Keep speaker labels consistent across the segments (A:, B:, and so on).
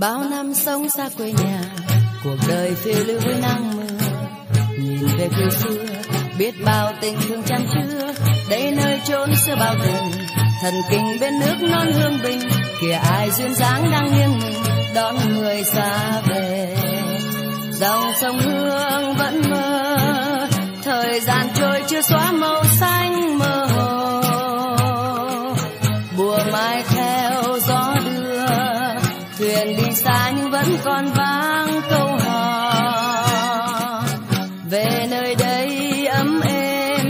A: bao năm sống xa quê nhà, cuộc đời phiêu lưu với nắng mưa. Nhìn về quê xưa, biết bao tình thương chăm chứa. Đây nơi chốn xưa bao tình, thần kinh bên nước non hương bình. Kìa ai duyên dáng đang nghiêng mình, đón người xa về. Dòng sông hương vẫn mơ, thời gian trôi chưa xóa màu xanh mơ thuyền đi xa nhưng vẫn còn vang câu hò. Về nơi đây ấm êm,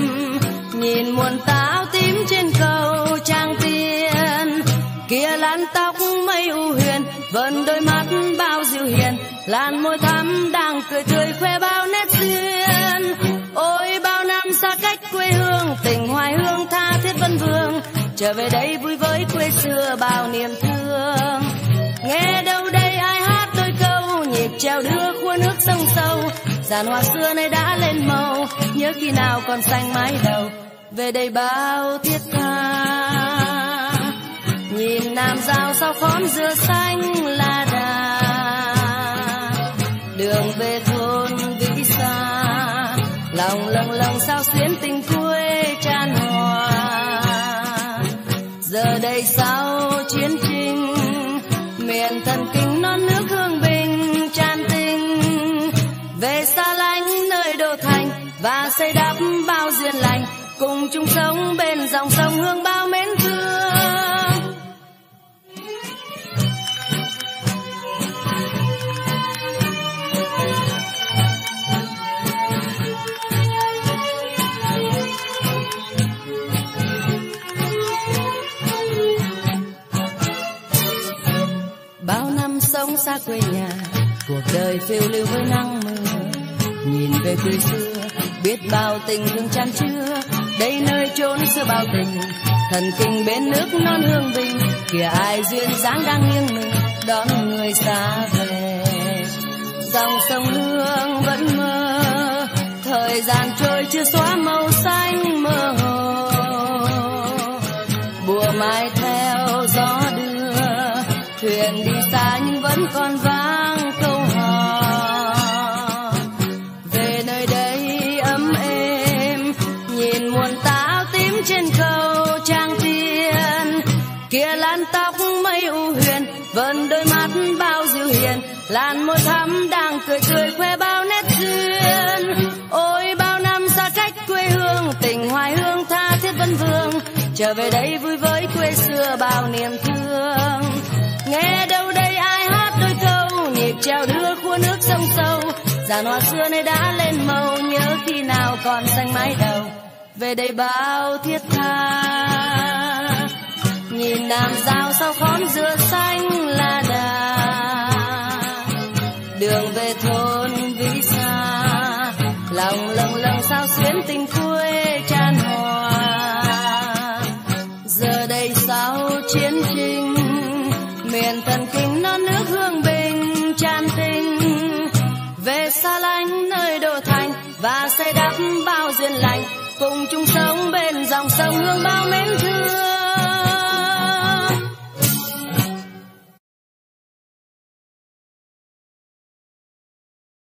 A: nhìn muôn táo tím trên cầu trang tiên. Kia lăn tóc mây u huyền vần đôi mắt bao dịu hiền. Làn môi thắm đang cười tươi khoe bao nét duyên. Ôi, bao năm xa cách quê hương, tình hoài hương tha thiết vân vương. Trở về đây vui với quê xưa, bao niềm thương nhịp đưa khua nước sông sâu. Giàn hoa xưa nay đã lên màu, nhớ khi nào còn xanh mái đầu. Về đây bao thiết tha. Nhìn nam giao sau khóm dừa xanh là đà. Đường về thôn vĩ xa lòng lâng lâng sao xuyến tình cũ cùng chung sống bên dòng sông hương bao mến thương. Bao năm sống xa quê nhà, cuộc đời phiêu lưu với nắng mưa. Nhìn về quê xưa, biết bao tình thương chan chứa đây nơi chốn xưa bao tình, thần kinh bên nước non hương bình kìa ai duyên dáng đang nghiêng mình, đón người xa về. Dòng sông hương vẫn mơ, thời gian trôi chưa xóa màu vẫn đôi mắt bao dịu hiền, làn môi thắm đang cười tươi khoe bao nét duyên. Ôi, bao năm xa cách quê hương, tình hoài hương tha thiết vân vương. Trở về đây vui với quê xưa bao niềm thương. Nghe đâu đây ai hát đôi câu, nhịp treo đưa khua nước sông sâu. Giàn hoa xưa nay đã lên màu, nhớ khi nào còn xanh mái đầu. Về đây bao thiết tha. Nhìn nam giao sau khóm dừa xanh đường về vĩ xa. Lòng lâng lâng sao xuyến tình quê tràn hòa. Giờ đây sau chiến trình, miền thần kinh non nước hương bình tràn tình. Về xa lánh nơi đô thành và xây đắp bao duyên lành cùng chung sống bên dòng sông hương bao mến thương.